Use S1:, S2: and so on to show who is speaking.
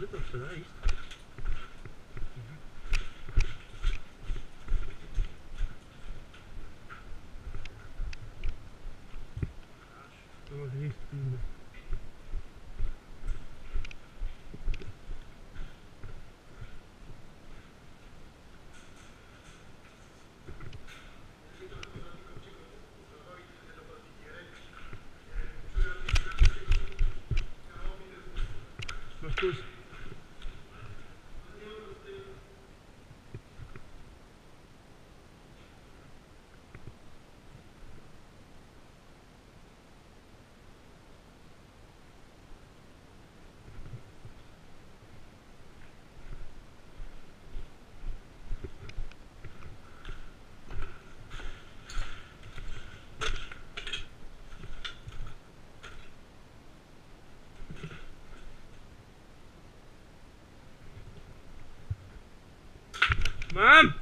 S1: Dobrze, daj. To może jest inny. Mom!